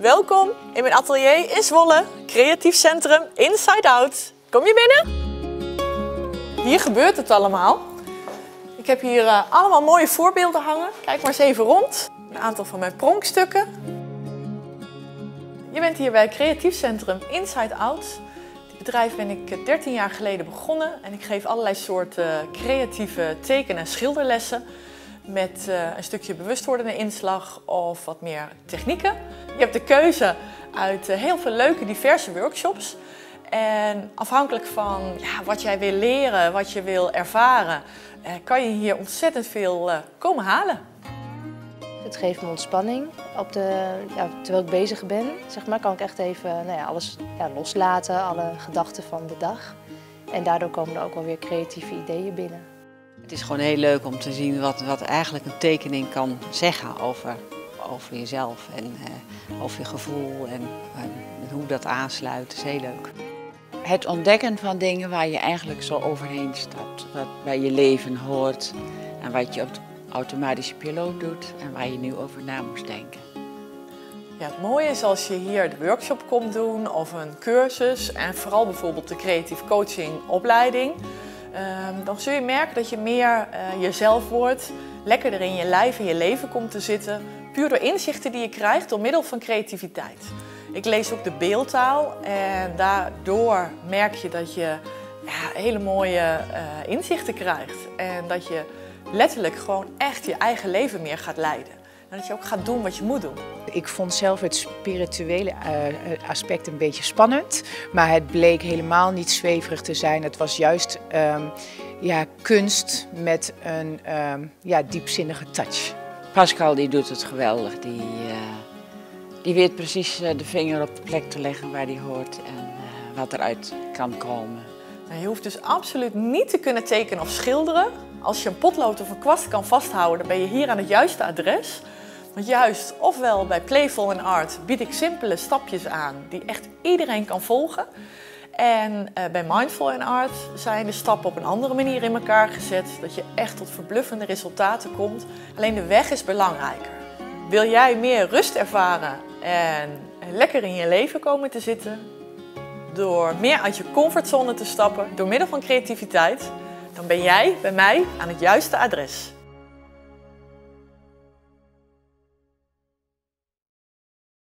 Welkom in mijn atelier in Zwolle, creatief centrum Inside Out. Kom je binnen? Hier gebeurt het allemaal. Ik heb hier uh, allemaal mooie voorbeelden hangen. Kijk maar eens even rond. Een aantal van mijn pronkstukken. Je bent hier bij Creatief Centrum Inside Out. Dit bedrijf ben ik 13 jaar geleden begonnen en ik geef allerlei soorten creatieve teken- en schilderlessen met uh, een stukje bewustwordende inslag of wat meer technieken. Je hebt de keuze uit uh, heel veel leuke diverse workshops. En afhankelijk van ja, wat jij wil leren, wat je wil ervaren, uh, kan je hier ontzettend veel komen halen. Het geeft me ontspanning. Op de, ja, terwijl ik bezig ben, zeg maar, kan ik echt even nou ja, alles loslaten, alle gedachten van de dag. En daardoor komen er ook wel weer creatieve ideeën binnen. Het is gewoon heel leuk om te zien wat, wat eigenlijk een tekening kan zeggen over, over jezelf en uh, over je gevoel en, en hoe dat aansluit. Dat is heel leuk. Het ontdekken van dingen waar je eigenlijk zo overheen stapt, wat bij je leven hoort en wat je op de automatische piloot doet en waar je nu over na moest denken. Ja, het mooie is als je hier de workshop komt doen of een cursus en vooral bijvoorbeeld de creatief coaching opleiding. Um, dan zul je merken dat je meer uh, jezelf wordt, lekkerder in je lijf en je leven komt te zitten, puur door inzichten die je krijgt door middel van creativiteit. Ik lees ook de beeldtaal en daardoor merk je dat je ja, hele mooie uh, inzichten krijgt en dat je letterlijk gewoon echt je eigen leven meer gaat leiden. En dat je ook gaat doen wat je moet doen. Ik vond zelf het spirituele uh, aspect een beetje spannend. Maar het bleek helemaal niet zweverig te zijn. Het was juist um, ja, kunst met een um, ja, diepzinnige touch. Pascal die doet het geweldig. Die, uh, die weet precies de vinger op de plek te leggen waar die hoort en uh, wat eruit kan komen. Nou, je hoeft dus absoluut niet te kunnen tekenen of schilderen. Als je een potlood of een kwast kan vasthouden, dan ben je hier aan het juiste adres. Want juist, ofwel bij Playful and Art bied ik simpele stapjes aan die echt iedereen kan volgen. En uh, bij Mindful and Art zijn de stappen op een andere manier in elkaar gezet, dat je echt tot verbluffende resultaten komt. Alleen de weg is belangrijker. Wil jij meer rust ervaren en lekker in je leven komen te zitten, door meer uit je comfortzone te stappen, door middel van creativiteit, dan ben jij bij mij aan het juiste adres.